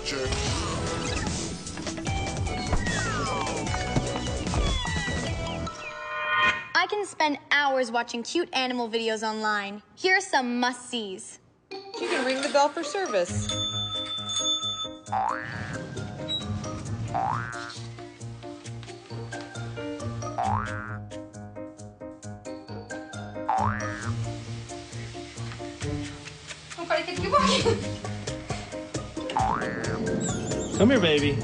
Gotcha. I can spend hours watching cute animal videos online. Here are some must-sees. You can ring the bell for service. Come here, baby.